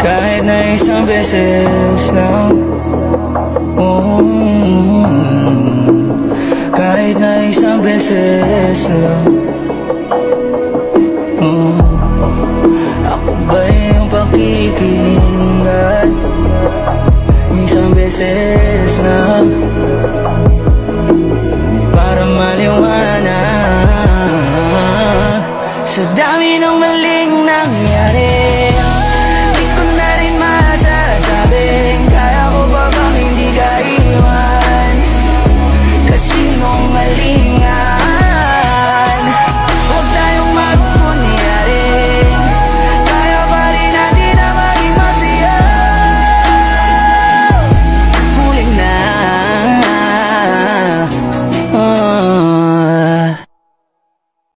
Kahit na isang beses lang. Oh, Kahit na isang beses lang. Oh, Ako ba yung pakikinggan Isang beses lang. Para maliwanag. Sa dami